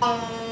嗯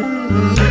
Mm-hmm.